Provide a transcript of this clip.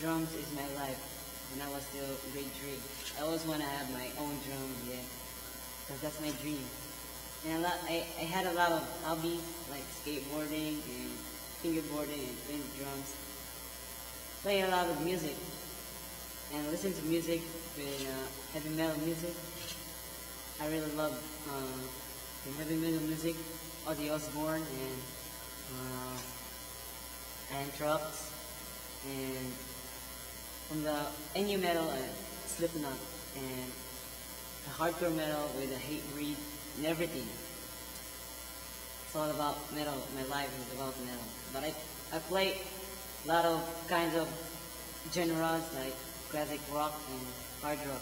drums is my life. When I was still grade three, I always want to have my own drum, yeah, because that's my dream. And a lot, I, I had a lot of hobbies like skateboarding and fingerboarding and playing drums. Play a lot of music and listen to music uh, heavy metal music. I really love uh, heavy metal music, Ozzy Osbourne and uh, and from the NU metal, uh, Slipknot, and the hardcore metal with the hate Hatebreed and everything. It's all about metal. My life is about metal. But I, I play a lot of kinds of genres like classic rock and hard rock.